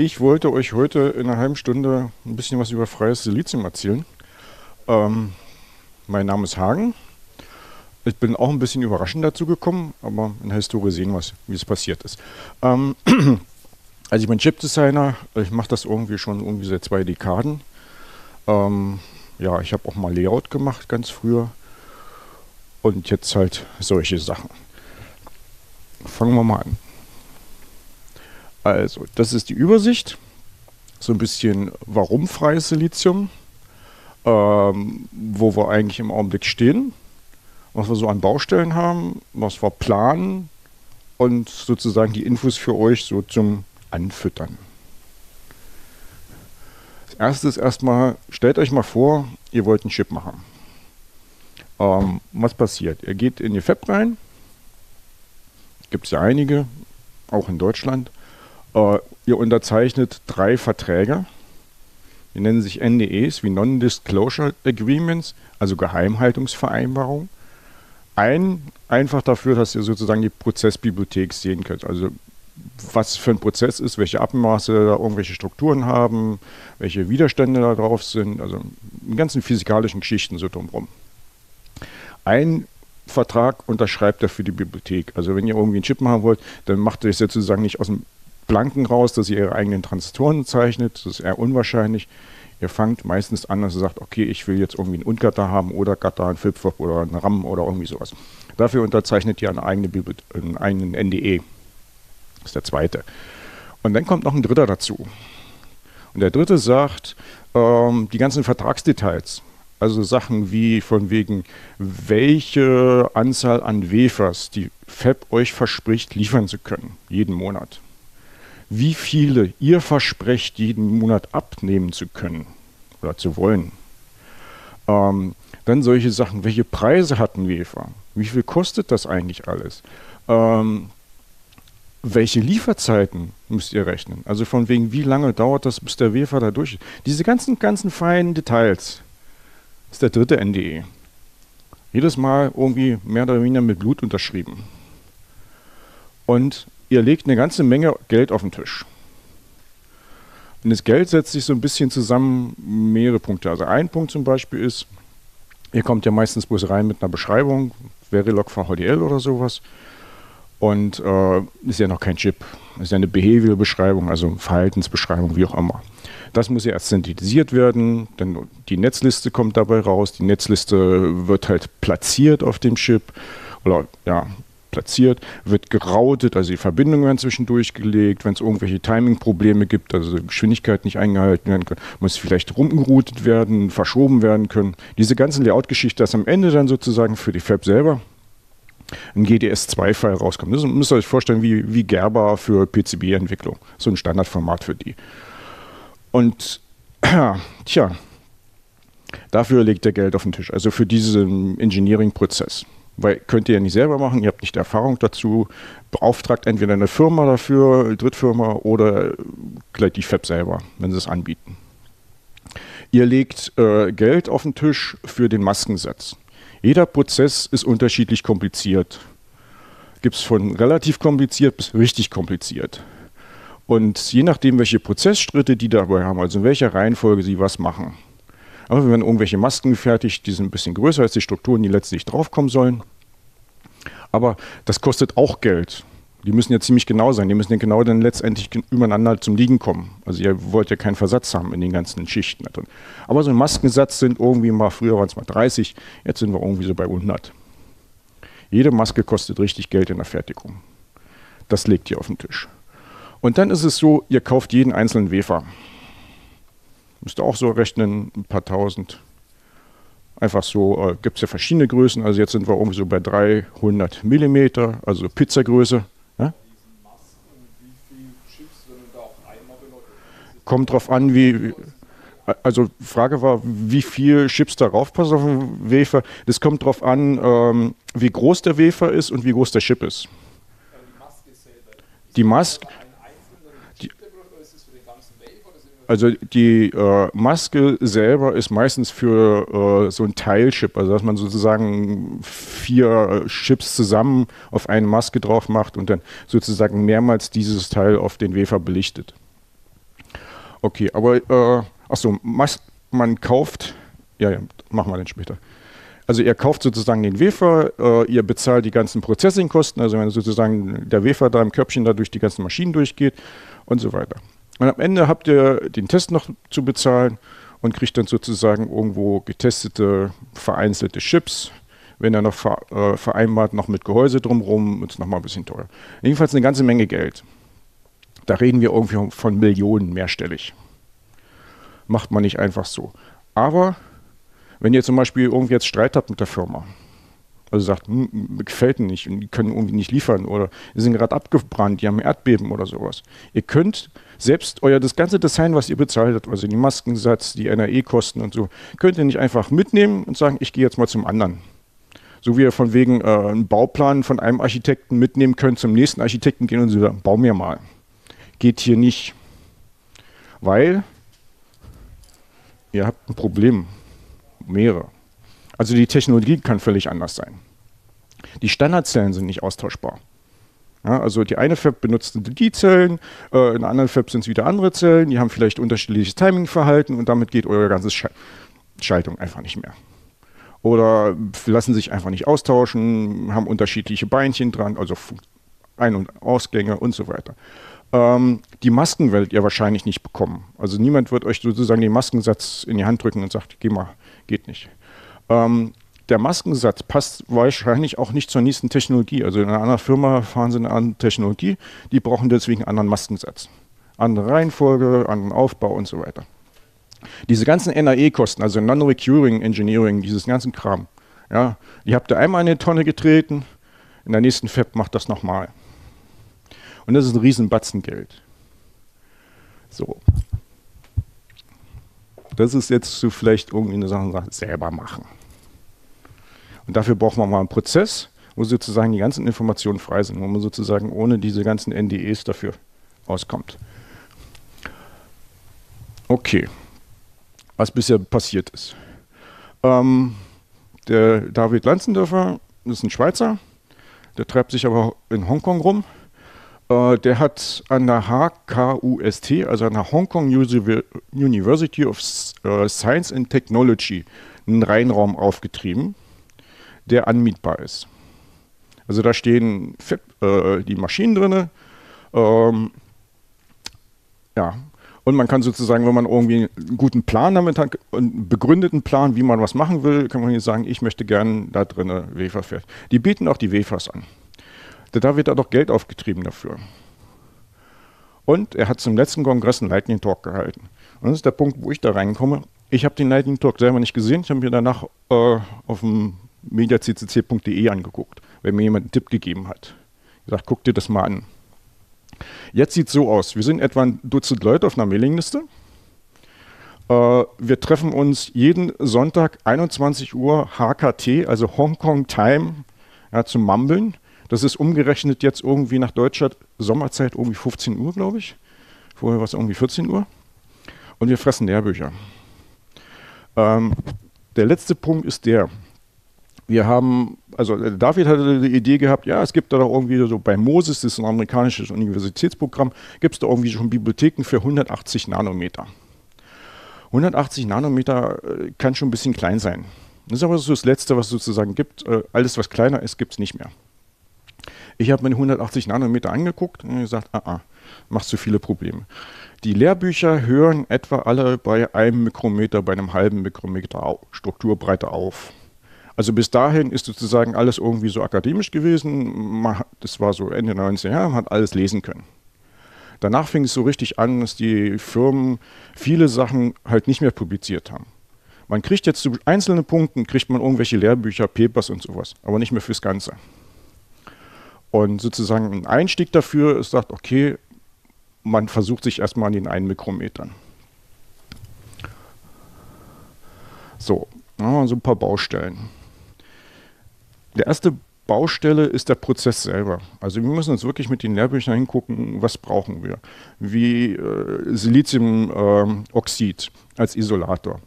Ich wollte euch heute in einer halben Stunde ein bisschen was über freies Silizium erzählen. Ähm, mein Name ist Hagen. Ich bin auch ein bisschen überraschend dazu gekommen, aber in der Historie sehen wir, wie es passiert ist. Ähm, also ich bin Chipdesigner, ich mache das irgendwie schon irgendwie seit zwei Dekaden. Ähm, ja, ich habe auch mal Layout gemacht ganz früher und jetzt halt solche Sachen. Fangen wir mal an. Also, das ist die Übersicht. So ein bisschen, warum freies Silizium, ähm, wo wir eigentlich im Augenblick stehen, was wir so an Baustellen haben, was wir planen und sozusagen die Infos für euch so zum Anfüttern. Das erste ist erstmal, stellt euch mal vor, ihr wollt einen Chip machen. Ähm, was passiert? Ihr geht in die Fab rein, gibt es ja einige, auch in Deutschland. Äh, ihr unterzeichnet drei Verträge. Die nennen sich NDEs wie Non-Disclosure Agreements, also Geheimhaltungsvereinbarungen. Ein einfach dafür, dass ihr sozusagen die Prozessbibliothek sehen könnt. Also was für ein Prozess ist, welche Abmaße da irgendwelche Strukturen haben, welche Widerstände da drauf sind, also die ganzen physikalischen Geschichten so drumherum. Ein Vertrag unterschreibt er für die Bibliothek. Also wenn ihr irgendwie einen Chip machen wollt, dann macht ihr es sozusagen nicht aus dem Blanken raus, dass ihr ihre eigenen Transistoren zeichnet. Das ist eher unwahrscheinlich. Ihr fangt meistens an, dass ihr sagt, okay, ich will jetzt irgendwie einen Ungatter haben oder Gatter, einen Flipflop oder einen RAM oder irgendwie sowas. Dafür unterzeichnet ihr eine eigene einen eigenen NDE. Das ist der zweite. Und dann kommt noch ein dritter dazu. Und der dritte sagt, ähm, die ganzen Vertragsdetails, also Sachen wie von wegen, welche Anzahl an Wafers die Fab euch verspricht, liefern zu können, jeden Monat wie viele ihr versprecht, jeden Monat abnehmen zu können oder zu wollen. Ähm, dann solche Sachen, welche Preise hat ein Wefer? Wie viel kostet das eigentlich alles? Ähm, welche Lieferzeiten müsst ihr rechnen? Also von wegen, wie lange dauert das, bis der Wefer da durch ist? Diese ganzen, ganzen feinen Details ist der dritte NDE. Jedes Mal irgendwie mehr oder weniger mit Blut unterschrieben. Und ihr legt eine ganze Menge Geld auf den Tisch. Und das Geld setzt sich so ein bisschen zusammen, mehrere Punkte. Also ein Punkt zum Beispiel ist, ihr kommt ja meistens bloß rein mit einer Beschreibung, Verilog VHDL oder sowas. Und äh, ist ja noch kein Chip. Ist ja eine Behavior-Beschreibung, also Verhaltensbeschreibung, wie auch immer. Das muss ja erst synthetisiert werden, denn die Netzliste kommt dabei raus. Die Netzliste wird halt platziert auf dem Chip oder ja, platziert, wird geroutet, also die Verbindungen werden zwischendurch gelegt, wenn es irgendwelche Timing-Probleme gibt, also Geschwindigkeit nicht eingehalten werden kann, muss vielleicht rumgeroutet werden, verschoben werden können. Diese ganze Layout-Geschichte, dass am Ende dann sozusagen für die Fab selber ein GDS2-File rauskommt. Das müsst ihr euch vorstellen wie, wie Gerber für PCB-Entwicklung. So ein Standardformat für die. Und tja, dafür legt er Geld auf den Tisch, also für diesen Engineering-Prozess. Weil könnt ihr ja nicht selber machen, ihr habt nicht Erfahrung dazu. Beauftragt entweder eine Firma dafür, Drittfirma oder gleich die Fab selber, wenn sie es anbieten. Ihr legt äh, Geld auf den Tisch für den Maskensatz. Jeder Prozess ist unterschiedlich kompliziert. Gibt es von relativ kompliziert bis richtig kompliziert. Und je nachdem, welche Prozessschritte die dabei haben, also in welcher Reihenfolge sie was machen, aber wir werden irgendwelche Masken gefertigt, die sind ein bisschen größer als die Strukturen, die letztlich draufkommen sollen. Aber das kostet auch Geld. Die müssen ja ziemlich genau sein. Die müssen ja genau dann letztendlich übereinander zum Liegen kommen. Also ihr wollt ja keinen Versatz haben in den ganzen Schichten. Aber so ein Maskensatz sind irgendwie mal, früher waren es mal 30, jetzt sind wir irgendwie so bei 100. Jede Maske kostet richtig Geld in der Fertigung. Das legt ihr auf den Tisch. Und dann ist es so, ihr kauft jeden einzelnen Wefer. Müsste auch so rechnen, ein paar tausend. Einfach so, äh, gibt es ja verschiedene Größen. Also jetzt sind wir irgendwie so bei 300 Millimeter, also Pizzagröße. Ja? Kommt drauf an, wie. Also Frage war, wie viel Chips darauf passen auf den Wafer. Das kommt drauf an, ähm, wie groß der Wafer ist und wie groß der Chip ist. Die Maske. Also die äh, Maske selber ist meistens für äh, so ein Teilchip, also dass man sozusagen vier Chips zusammen auf eine Maske drauf macht und dann sozusagen mehrmals dieses Teil auf den Wafer belichtet. Okay, aber, äh, achso, man kauft, ja, ja, machen wir dann später. Also ihr kauft sozusagen den Wafer, äh, ihr bezahlt die ganzen Processing-Kosten, also wenn sozusagen der Wafer da im Körbchen da durch die ganzen Maschinen durchgeht und so weiter. Und am Ende habt ihr den Test noch zu bezahlen und kriegt dann sozusagen irgendwo getestete, vereinzelte Chips. Wenn er noch ver, äh, vereinbart, noch mit Gehäuse drumherum, ist es nochmal ein bisschen teuer. Jedenfalls eine ganze Menge Geld. Da reden wir irgendwie von Millionen mehrstellig. Macht man nicht einfach so. Aber wenn ihr zum Beispiel irgendwie jetzt Streit habt mit der Firma, also sagt, hm, gefällt ihnen nicht und die können irgendwie nicht liefern oder die sind gerade abgebrannt, die haben Erdbeben oder sowas. Ihr könnt selbst euer das ganze Design, was ihr bezahlt habt, also die Maskensatz, die NRE-Kosten und so, könnt ihr nicht einfach mitnehmen und sagen, ich gehe jetzt mal zum anderen. So wie ihr von wegen äh, einen Bauplan von einem Architekten mitnehmen könnt, zum nächsten Architekten gehen und so, bau mir mal. Geht hier nicht. Weil ihr habt ein Problem mehrere. Also die Technologie kann völlig anders sein. Die Standardzellen sind nicht austauschbar. Ja, also die eine Fab benutzt die Zellen, äh, in der anderen Fab sind es wieder andere Zellen, die haben vielleicht unterschiedliches Timingverhalten und damit geht eure ganze Sch Schaltung einfach nicht mehr. Oder lassen sich einfach nicht austauschen, haben unterschiedliche Beinchen dran, also Ein- und Ausgänge und so weiter. Ähm, die Masken werdet ihr wahrscheinlich nicht bekommen. Also niemand wird euch sozusagen den Maskensatz in die Hand drücken und sagt, geh mal, geht nicht. Ähm, der Maskensatz passt wahrscheinlich auch nicht zur nächsten Technologie. Also in einer anderen Firma fahren sie eine andere Technologie, die brauchen deswegen einen anderen Maskensatz. Andere Reihenfolge, anderen Aufbau und so weiter. Diese ganzen NAE-Kosten, also Non-Recurring Engineering, dieses ganzen Kram, ja, die habt ihr einmal in eine Tonne getreten, in der nächsten Fab macht das nochmal. Und das ist ein Riesenbatzen Geld. So. Das ist jetzt so vielleicht irgendwie eine Sache, selber machen. Und dafür braucht man mal einen Prozess, wo sozusagen die ganzen Informationen frei sind, wo man sozusagen ohne diese ganzen NDEs dafür auskommt. Okay, was bisher passiert ist. Ähm, der David Lanzendörfer ist ein Schweizer, der treibt sich aber in Hongkong rum äh, der hat an der HKUST, also an der Hong Kong University of äh, Science and Technology, einen Reinraum aufgetrieben, der anmietbar ist. Also da stehen äh, die Maschinen drin. Ähm, ja, und man kann sozusagen, wenn man irgendwie einen guten Plan damit hat, einen begründeten Plan, wie man was machen will, kann man hier sagen, ich möchte gerne da drinnen Wafer fertig. Die bieten auch die Wafers an. Da wird er doch Geld aufgetrieben dafür. Und er hat zum letzten Kongress einen Lightning Talk gehalten. Und das ist der Punkt, wo ich da reinkomme. Ich habe den Lightning Talk selber nicht gesehen. Ich habe mir danach äh, auf dem mediaccc.de angeguckt, weil mir jemand einen Tipp gegeben hat. Ich gesagt, guck dir das mal an. Jetzt sieht es so aus. Wir sind etwa ein Dutzend Leute auf einer Mailingliste. Äh, wir treffen uns jeden Sonntag 21 Uhr HKT, also Hong Kong Time, ja, zum Mumbeln. Das ist umgerechnet jetzt irgendwie nach deutscher Sommerzeit irgendwie 15 Uhr, glaube ich. Vorher war es irgendwie 14 Uhr. Und wir fressen Lehrbücher. Ähm, der letzte Punkt ist der. Wir haben, also David hatte die Idee gehabt, ja, es gibt da doch irgendwie so bei Moses, das ist ein amerikanisches Universitätsprogramm, gibt es da irgendwie schon Bibliotheken für 180 Nanometer. 180 Nanometer äh, kann schon ein bisschen klein sein. Das ist aber so das Letzte, was es sozusagen gibt. Äh, alles, was kleiner ist, gibt es nicht mehr. Ich habe mir 180 Nanometer angeguckt und gesagt, ah, ah, machst du viele Probleme. Die Lehrbücher hören etwa alle bei einem Mikrometer, bei einem halben Mikrometer Strukturbreite auf. Also bis dahin ist sozusagen alles irgendwie so akademisch gewesen. Das war so Ende 19 Jahre, man hat alles lesen können. Danach fing es so richtig an, dass die Firmen viele Sachen halt nicht mehr publiziert haben. Man kriegt jetzt zu einzelnen Punkten, kriegt man irgendwelche Lehrbücher, Papers und sowas, aber nicht mehr fürs Ganze. Und sozusagen ein Einstieg dafür ist, sagt, okay, man versucht sich erstmal an den einen Mikrometern. So, so ein paar Baustellen. Der erste Baustelle ist der Prozess selber. Also wir müssen uns wirklich mit den Lehrbüchern hingucken, was brauchen wir. Wie äh, Siliziumoxid äh, als Isolator.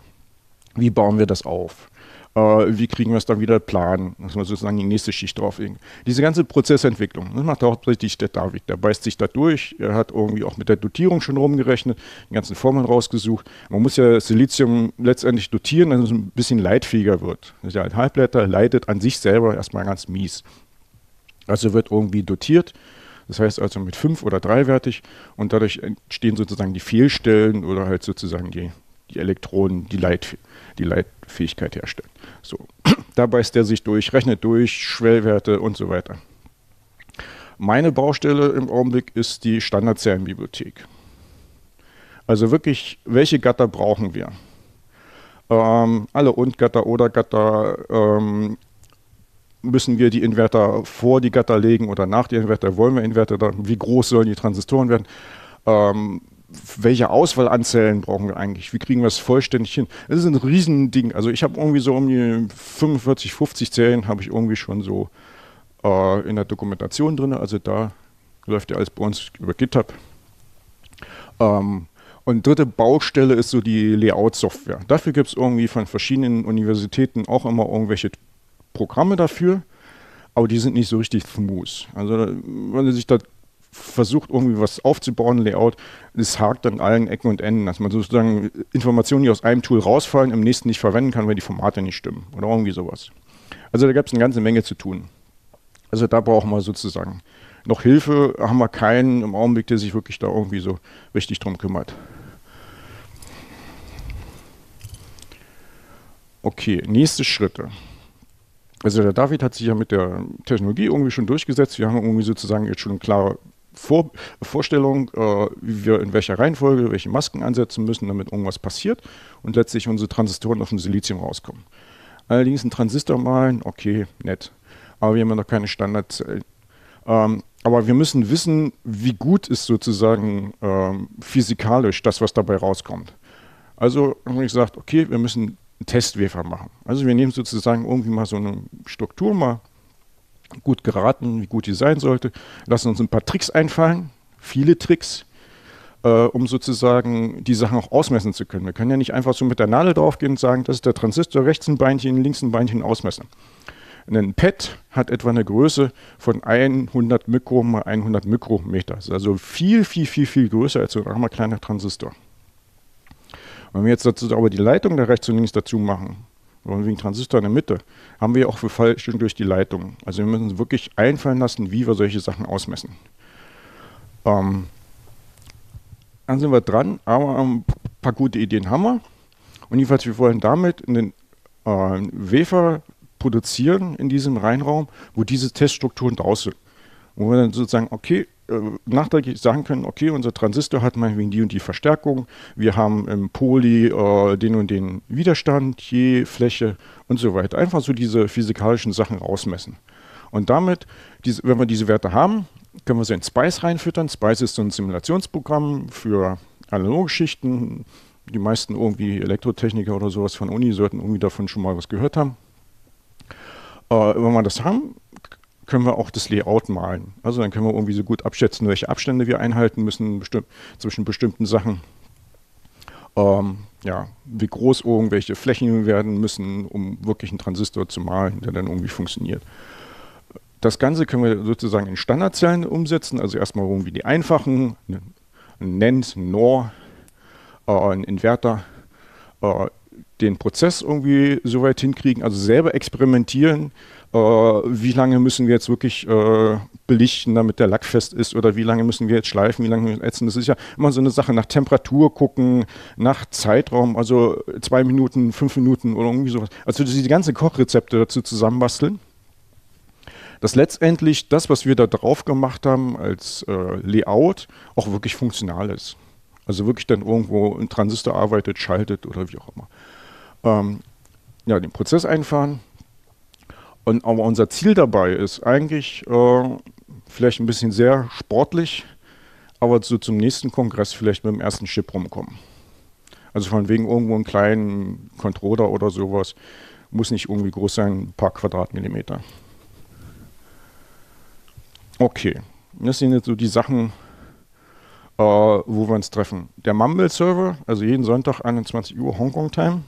Wie bauen wir das auf? Äh, wie kriegen wir es dann wieder planen? Dass wir sozusagen die nächste Schicht drauflegen. Diese ganze Prozessentwicklung, das macht hauptsächlich der David. Der beißt sich da durch. Er hat irgendwie auch mit der Dotierung schon rumgerechnet, die ganzen Formeln rausgesucht. Man muss ja Silizium letztendlich dotieren, dass es ein bisschen leitfähiger wird. Das ist ja ein Halbblätter, leitet an sich selber erstmal ganz mies. Also wird irgendwie dotiert. Das heißt also mit fünf oder dreiwertig und dadurch entstehen sozusagen die Fehlstellen oder halt sozusagen die, die Elektronen, die, Leit, die Leitfähigkeit herstellen. So. Da beißt er sich durch, rechnet durch, Schwellwerte und so weiter. Meine Baustelle im Augenblick ist die Standardzellen-Bibliothek. Also wirklich, welche Gatter brauchen wir? Ähm, alle Und-Gatter, Oder-Gatter, ähm, müssen wir die Inverter vor die Gatter legen oder nach die Inverter? Wollen wir Inverter? Wie groß sollen die Transistoren werden? Ähm, welche Auswahl an Zellen brauchen wir eigentlich? Wie kriegen wir es vollständig hin? Das ist ein Riesending. Also ich habe irgendwie so um die 45, 50 Zellen habe ich irgendwie schon so äh, in der Dokumentation drin. Also da läuft ja alles bei uns über GitHub. Ähm, und dritte Baustelle ist so die Layout-Software. Dafür gibt es irgendwie von verschiedenen Universitäten auch immer irgendwelche Programme dafür, aber die sind nicht so richtig smooth. Also wenn man sich da versucht, irgendwie was aufzubauen, Layout, es hakt an allen Ecken und Enden, dass man sozusagen Informationen, die aus einem Tool rausfallen, im nächsten nicht verwenden kann, weil die Formate nicht stimmen oder irgendwie sowas. Also da gab es eine ganze Menge zu tun. Also da brauchen wir sozusagen noch Hilfe, haben wir keinen im Augenblick, der sich wirklich da irgendwie so richtig drum kümmert. Okay, nächste Schritte. Also der David hat sich ja mit der Technologie irgendwie schon durchgesetzt. Wir haben irgendwie sozusagen jetzt schon eine klare Vor Vorstellung, äh, wie wir in welcher Reihenfolge welche Masken ansetzen müssen, damit irgendwas passiert und letztlich unsere Transistoren auf dem Silizium rauskommen. Allerdings ein Transistor malen, okay, nett. Aber wir haben ja noch keine Standardzellen. Ähm, aber wir müssen wissen, wie gut ist sozusagen ähm, physikalisch das, was dabei rauskommt. Also haben wir gesagt, okay, wir müssen einen Testwafer machen. Also wir nehmen sozusagen irgendwie mal so eine Struktur mal gut geraten, wie gut die sein sollte, lassen uns ein paar Tricks einfallen, viele Tricks, äh, um sozusagen die Sachen auch ausmessen zu können. Wir können ja nicht einfach so mit der Nadel draufgehen und sagen, das ist der Transistor, rechts ein Beinchen, links ein Beinchen ausmessen. Ein PET hat etwa eine Größe von 100 Mikro mal 100 Mikrometer. Das ist also viel, viel, viel, viel größer als so ein kleiner Transistor. Wenn wir jetzt dazu aber die Leitung da rechts und links dazu machen, und wegen Transistor in der Mitte, haben wir auch Verfälschung durch die Leitung. Also wir müssen uns wirklich einfallen lassen, wie wir solche Sachen ausmessen. Ähm, dann sind wir dran, aber ein paar gute Ideen haben wir. Und jedenfalls, wir wollen damit einen äh, Wafer produzieren in diesem Reinraum, wo diese Teststrukturen draußen sind. Wo wir dann sozusagen, okay, nachträglich sagen können, okay, unser Transistor hat meinetwegen die und die Verstärkung, wir haben im Poly äh, den und den Widerstand, je Fläche und so weiter. Einfach so diese physikalischen Sachen rausmessen. Und damit, diese, wenn wir diese Werte haben, können wir sie in Spice reinfüttern. Spice ist so ein Simulationsprogramm für analoge Schichten. Die meisten irgendwie Elektrotechniker oder sowas von Uni sollten irgendwie davon schon mal was gehört haben. Äh, wenn wir das haben, können wir auch das Layout malen. Also dann können wir irgendwie so gut abschätzen, welche Abstände wir einhalten müssen besti zwischen bestimmten Sachen. Ähm, ja, wie groß irgendwelche Flächen werden müssen, um wirklich einen Transistor zu malen, der dann irgendwie funktioniert. Das Ganze können wir sozusagen in Standardzellen umsetzen, also erstmal irgendwie die einfachen, ein NAND, ein NOR, äh, ein Inverter, äh, den Prozess irgendwie so weit hinkriegen, also selber experimentieren, äh, wie lange müssen wir jetzt wirklich äh, belichten, damit der Lack fest ist oder wie lange müssen wir jetzt schleifen, wie lange müssen wir ätzen. Das ist ja immer so eine Sache nach Temperatur gucken, nach Zeitraum, also zwei Minuten, fünf Minuten oder irgendwie sowas. Also diese ganzen Kochrezepte dazu zusammenbasteln. Dass letztendlich das, was wir da drauf gemacht haben als äh, Layout, auch wirklich funktional ist. Also wirklich dann irgendwo ein Transistor arbeitet, schaltet oder wie auch immer. Ähm, ja, den Prozess einfahren, und, aber unser Ziel dabei ist eigentlich äh, vielleicht ein bisschen sehr sportlich, aber so zum nächsten Kongress vielleicht mit dem ersten Chip rumkommen. Also von wegen irgendwo einen kleinen Controller oder sowas. Muss nicht irgendwie groß sein, ein paar Quadratmillimeter. Okay, das sind jetzt so die Sachen, äh, wo wir uns treffen. Der Mumble-Server, also jeden Sonntag 21 Uhr Hongkong-Time.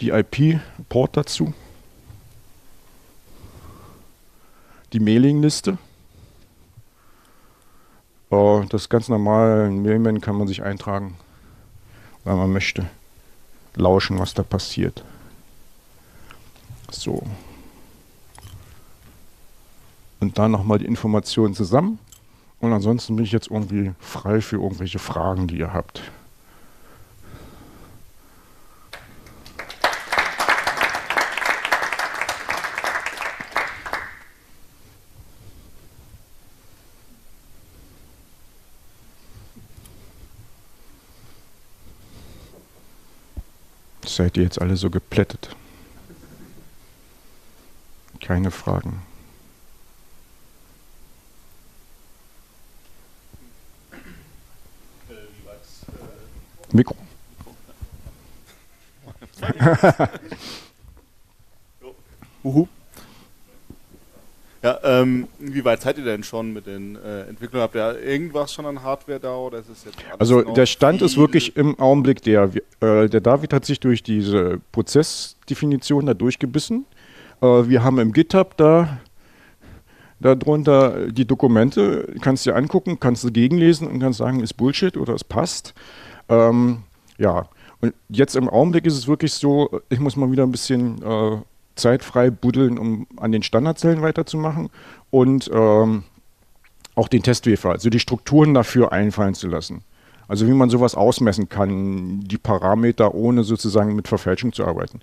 die IP-Port dazu, die Mailingliste. Äh, das ist ganz normal, in Mailman kann man sich eintragen, weil man möchte lauschen, was da passiert. So. Und dann nochmal die Informationen zusammen. Und ansonsten bin ich jetzt irgendwie frei für irgendwelche Fragen, die ihr habt. Seid ihr jetzt alle so geplättet? Keine Fragen. Mikro. Uhu. Ja, ähm, wie weit seid ihr denn schon mit den äh, Entwicklungen? Habt ihr irgendwas schon an Hardware da oder ist es jetzt Also der Stand ist wirklich im Augenblick der. Äh, der David hat sich durch diese Prozessdefinition da durchgebissen. Äh, wir haben im GitHub da darunter die Dokumente, kannst du dir angucken, kannst du gegenlesen und kannst sagen, ist Bullshit oder es passt. Ähm, ja, und jetzt im Augenblick ist es wirklich so, ich muss mal wieder ein bisschen äh, zeitfrei buddeln, um an den Standardzellen weiterzumachen und ähm, auch den Testwafer, also die Strukturen dafür einfallen zu lassen. Also wie man sowas ausmessen kann, die Parameter ohne sozusagen mit Verfälschung zu arbeiten.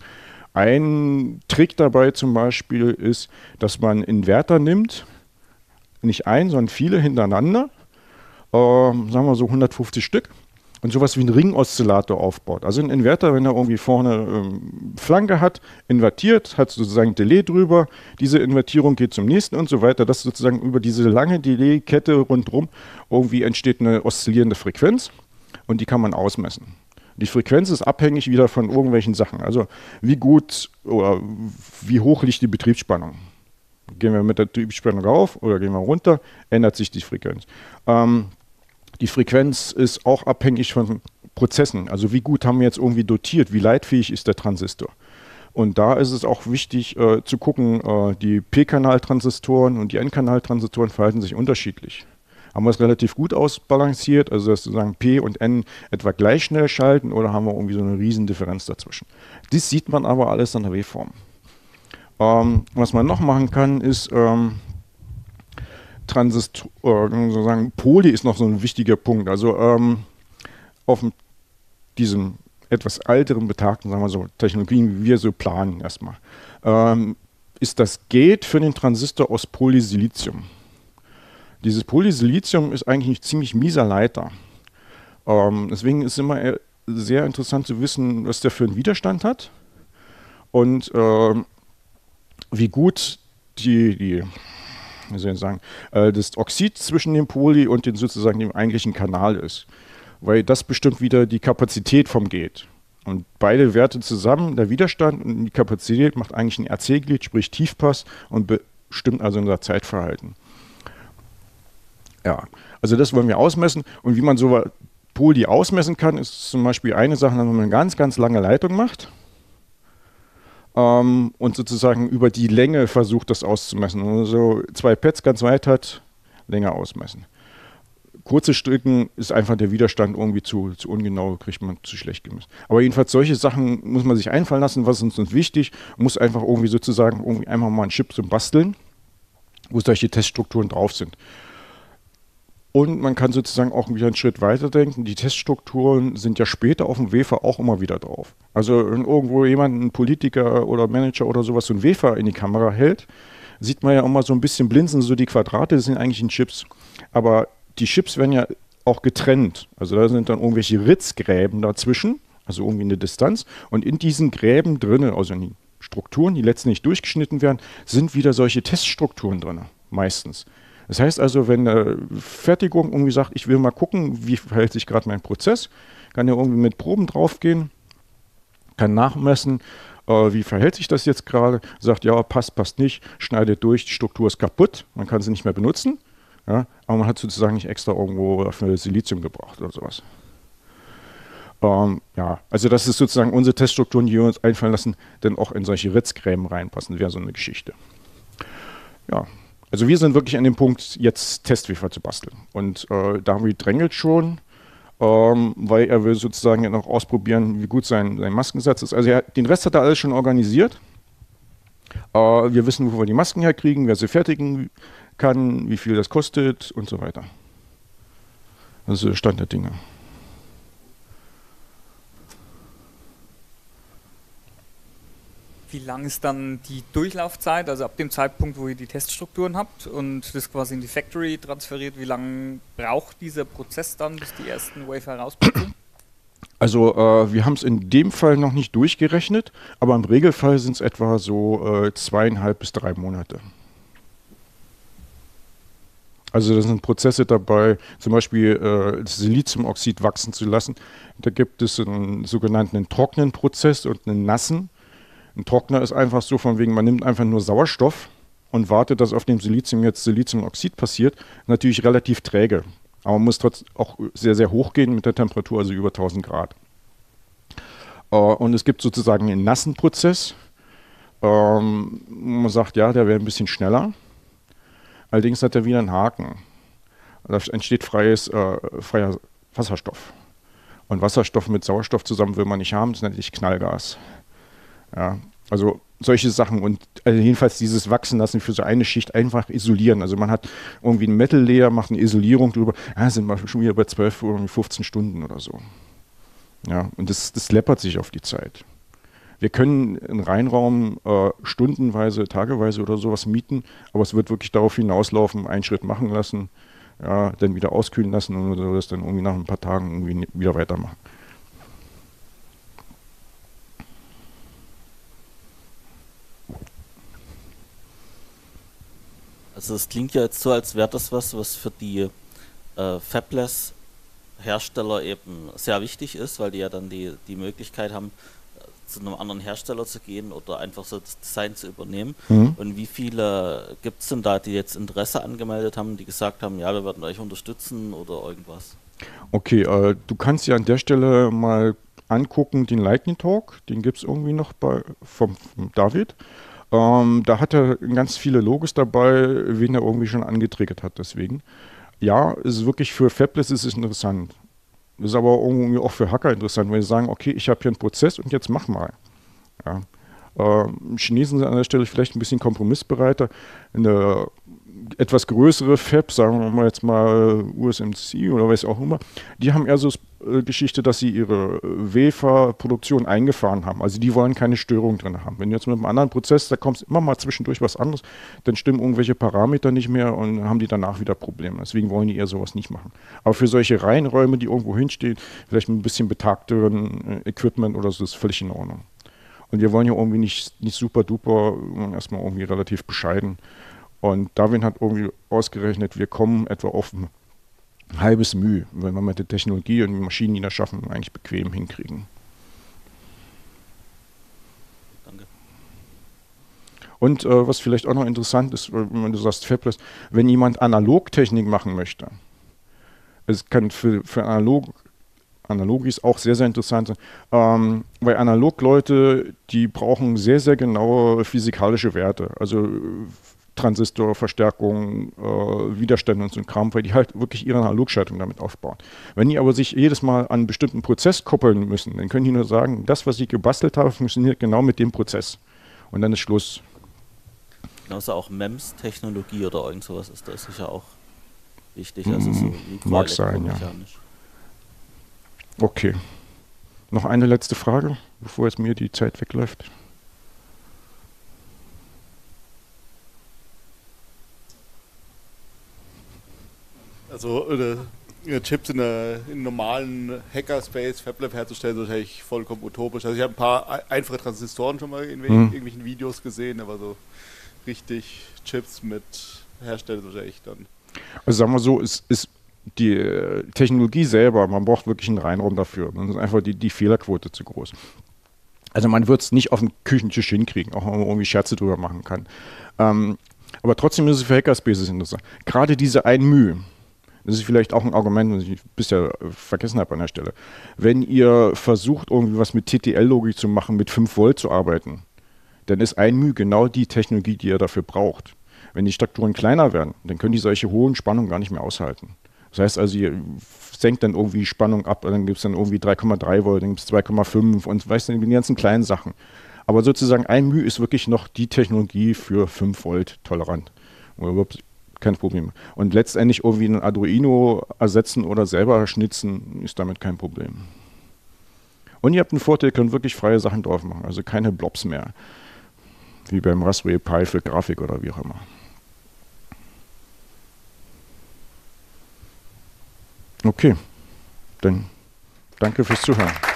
Ein Trick dabei zum Beispiel ist, dass man Inverter nimmt, nicht ein, sondern viele hintereinander, äh, sagen wir so 150 Stück, und sowas wie einen Ringoszillator aufbaut. Also ein Inverter, wenn er irgendwie vorne ähm, Flanke hat, invertiert, hat sozusagen Delay drüber, diese Invertierung geht zum nächsten und so weiter, dass sozusagen über diese lange Delay-Kette rundherum irgendwie entsteht eine oszillierende Frequenz und die kann man ausmessen. Die Frequenz ist abhängig wieder von irgendwelchen Sachen. Also wie gut oder wie hoch liegt die Betriebsspannung. Gehen wir mit der Betriebsspannung rauf oder gehen wir runter, ändert sich die Frequenz. Ähm, die Frequenz ist auch abhängig von Prozessen. Also wie gut haben wir jetzt irgendwie dotiert, wie leitfähig ist der Transistor. Und da ist es auch wichtig äh, zu gucken, äh, die P-Kanal-Transistoren und die N-Kanal-Transistoren verhalten sich unterschiedlich. Haben wir es relativ gut ausbalanciert, also dass sozusagen P und N etwa gleich schnell schalten oder haben wir irgendwie so eine riesen Differenz dazwischen. Dies sieht man aber alles an der W-Form. Ähm, was man noch machen kann, ist ähm, Transistor, sozusagen Poly ist noch so ein wichtiger Punkt. Also ähm, auf diesem etwas älteren betagten, sagen wir so, Technologien, wie wir so planen erstmal, ähm, ist das Gate für den Transistor aus Polysilizium. Dieses Polysilizium ist eigentlich ein ziemlich mieser Leiter. Ähm, deswegen ist es immer äh, sehr interessant zu wissen, was der für einen Widerstand hat und äh, wie gut die, die wie soll ich sagen, äh, das Oxid zwischen dem Poly und den sozusagen dem eigentlichen Kanal ist. Weil das bestimmt wieder die Kapazität vom Gate. Und beide Werte zusammen, der Widerstand und die Kapazität, macht eigentlich ein RC-Glied, sprich Tiefpass und bestimmt also unser Zeitverhalten. Ja, also das wollen wir ausmessen. Und wie man so Poly ausmessen kann, ist zum Beispiel eine Sache, wenn man eine ganz, ganz lange Leitung macht ähm, und sozusagen über die Länge versucht, das auszumessen. Und so zwei Pads ganz weit hat, länger ausmessen. Kurze Stücken ist einfach der Widerstand irgendwie zu, zu ungenau, kriegt man zu schlecht gemessen. Aber jedenfalls solche Sachen muss man sich einfallen lassen, was ist uns wichtig, muss einfach irgendwie sozusagen irgendwie einfach mal einen Chip zum Basteln, wo solche Teststrukturen drauf sind. Und man kann sozusagen auch wieder einen Schritt weiter denken. Die Teststrukturen sind ja später auf dem Wefer auch immer wieder drauf. Also wenn irgendwo jemand, ein Politiker oder Manager oder sowas, so ein Wefer in die Kamera hält, sieht man ja immer so ein bisschen blinzen, so die Quadrate, das sind eigentlich in Chips. Aber die Chips werden ja auch getrennt. Also da sind dann irgendwelche Ritzgräben dazwischen, also irgendwie eine Distanz. Und in diesen Gräben drinnen, also in die Strukturen, die letztendlich durchgeschnitten werden, sind wieder solche Teststrukturen drin, meistens. Das heißt also, wenn eine Fertigung irgendwie sagt, ich will mal gucken, wie verhält sich gerade mein Prozess, kann er irgendwie mit Proben draufgehen, kann nachmessen, äh, wie verhält sich das jetzt gerade, sagt, ja, passt, passt nicht, schneidet durch, die Struktur ist kaputt, man kann sie nicht mehr benutzen, ja, aber man hat sozusagen nicht extra irgendwo für Silizium gebraucht oder sowas. Ähm, ja, also das ist sozusagen unsere Teststrukturen, die wir uns einfallen lassen, dann auch in solche Ritzgräben reinpassen. Wäre so eine Geschichte. Ja, also wir sind wirklich an dem Punkt, jetzt Testwafer zu basteln. Und äh, David drängelt schon, ähm, weil er will sozusagen noch ausprobieren, wie gut sein, sein Maskensatz ist. Also er, den Rest hat er alles schon organisiert. Äh, wir wissen, wo wir die Masken herkriegen, wer sie fertigen kann, wie viel das kostet und so weiter. Das ist Stand der Dinge. Wie lang ist dann die Durchlaufzeit, also ab dem Zeitpunkt, wo ihr die Teststrukturen habt und das quasi in die Factory transferiert, wie lange braucht dieser Prozess dann, bis die ersten Wafer rausputzeln? Also äh, wir haben es in dem Fall noch nicht durchgerechnet, aber im Regelfall sind es etwa so äh, zweieinhalb bis drei Monate. Also da sind Prozesse dabei, zum Beispiel äh, das Siliziumoxid wachsen zu lassen. Da gibt es einen sogenannten trockenen Prozess und einen nassen. Ein Trockner ist einfach so von wegen, man nimmt einfach nur Sauerstoff und wartet, dass auf dem Silizium jetzt Siliziumoxid passiert. Natürlich relativ träge, aber man muss trotzdem auch sehr, sehr hoch gehen mit der Temperatur, also über 1000 Grad. Äh, und es gibt sozusagen einen nassen Prozess. Ähm, man sagt, ja, der wäre ein bisschen schneller. Allerdings hat er wieder einen Haken. Da entsteht freies, äh, freier Wasserstoff. Und Wasserstoff mit Sauerstoff zusammen will man nicht haben, das nennt sich Knallgas. Ja, also solche Sachen und also jedenfalls dieses Wachsen lassen für so eine Schicht einfach isolieren. Also man hat irgendwie ein Metal Layer, macht eine Isolierung drüber, ja, sind wir schon wieder bei 12 oder 15 Stunden oder so. Ja, und das, das läppert sich auf die Zeit. Wir können einen Reinraum äh, stundenweise, tageweise oder sowas mieten, aber es wird wirklich darauf hinauslaufen, einen Schritt machen lassen, ja, dann wieder auskühlen lassen und das dann irgendwie nach ein paar Tagen irgendwie wieder weitermachen. Also es klingt ja jetzt so, als wäre das was, was für die äh, Fabless Hersteller eben sehr wichtig ist, weil die ja dann die, die Möglichkeit haben, äh, zu einem anderen Hersteller zu gehen oder einfach so das Design zu übernehmen. Mhm. Und wie viele gibt es denn da, die jetzt Interesse angemeldet haben, die gesagt haben, ja, wir werden euch unterstützen oder irgendwas? Okay, äh, du kannst ja an der Stelle mal angucken, den Lightning Talk, den gibt es irgendwie noch bei, vom, vom David. Ähm, da hat er ganz viele Logos dabei, wen er irgendwie schon angetriggert hat. Deswegen, ja, es ist wirklich für Fabless ist es interessant. Ist aber irgendwie auch für Hacker interessant, wenn sie sagen, okay, ich habe hier einen Prozess und jetzt mach mal. Ja. Ähm, Chinesen sind an der Stelle vielleicht ein bisschen kompromissbereiter. Eine etwas größere Fab, sagen wir mal jetzt mal USMC oder was auch immer, die haben eher so äh, Geschichte, dass sie ihre Wafer-Produktion eingefahren haben. Also die wollen keine Störung drin haben. Wenn jetzt mit einem anderen Prozess, da kommt immer mal zwischendurch was anderes, dann stimmen irgendwelche Parameter nicht mehr und haben die danach wieder Probleme. Deswegen wollen die eher sowas nicht machen. Aber für solche Reihenräume, die irgendwo hinstehen, vielleicht mit ein bisschen betagteren äh, Equipment oder so, ist völlig in Ordnung. Und wir wollen ja irgendwie nicht, nicht super duper, erstmal irgendwie relativ bescheiden. Und Darwin hat irgendwie ausgerechnet, wir kommen etwa auf ein halbes Mühe, wenn wir mit der Technologie und die Maschinen, die das schaffen, eigentlich bequem hinkriegen. Danke. Und äh, was vielleicht auch noch interessant ist, wenn du sagst Fabless, wenn jemand Analogtechnik machen möchte, es kann für, für Analog Analogis auch sehr, sehr interessant sein. Ähm, weil Analogleute, die brauchen sehr, sehr genaue physikalische Werte. Also Transistorverstärkung, äh, Widerstände und so ein Kram, weil die halt wirklich ihre Analogschaltung damit aufbauen. Wenn die aber sich jedes Mal an einen bestimmten Prozess koppeln müssen, dann können die nur sagen, das, was ich gebastelt habe, funktioniert genau mit dem Prozess. Und dann ist Schluss. Genauso auch MEMS-Technologie oder irgend sowas ist da sicher auch wichtig. Also so mm, Mag sein, ja. Okay. Noch eine letzte Frage, bevor jetzt mir die Zeit wegläuft. Also äh, Chips in, der, in normalen Hackerspace, FabLab herzustellen, ist wahrscheinlich vollkommen utopisch. Also ich habe ein paar einfache Transistoren schon mal in mhm. irgendwelchen Videos gesehen, aber so richtig Chips mit herstellen wahrscheinlich dann. Also sagen wir so, es ist die äh, Technologie selber, man braucht wirklich einen Reinraum dafür. Dann ist einfach die, die Fehlerquote zu groß. Also man wird es nicht auf dem Küchentisch hinkriegen, auch wenn man irgendwie Scherze drüber machen kann. Ähm, aber trotzdem ist es für Hackerspaces interessant. Gerade diese ein Mühe, Das ist vielleicht auch ein Argument, was ich bisher vergessen habe an der Stelle. Wenn ihr versucht, irgendwie was mit TTL-Logik zu machen, mit 5 Volt zu arbeiten, dann ist ein μ genau die Technologie, die ihr dafür braucht. Wenn die Strukturen kleiner werden, dann können die solche hohen Spannungen gar nicht mehr aushalten. Das heißt also, ihr senkt dann irgendwie Spannung ab, dann gibt es dann irgendwie 3,3 Volt, dann gibt es 2,5 und weißt du, die ganzen kleinen Sachen. Aber sozusagen ein μ ist wirklich noch die Technologie für 5 Volt tolerant. Kein Problem. Und letztendlich irgendwie ein Arduino ersetzen oder selber schnitzen, ist damit kein Problem. Und ihr habt einen Vorteil, ihr könnt wirklich freie Sachen drauf machen, also keine Blobs mehr. Wie beim Raspberry Pi für Grafik oder wie auch immer. Okay, dann danke fürs Zuhören.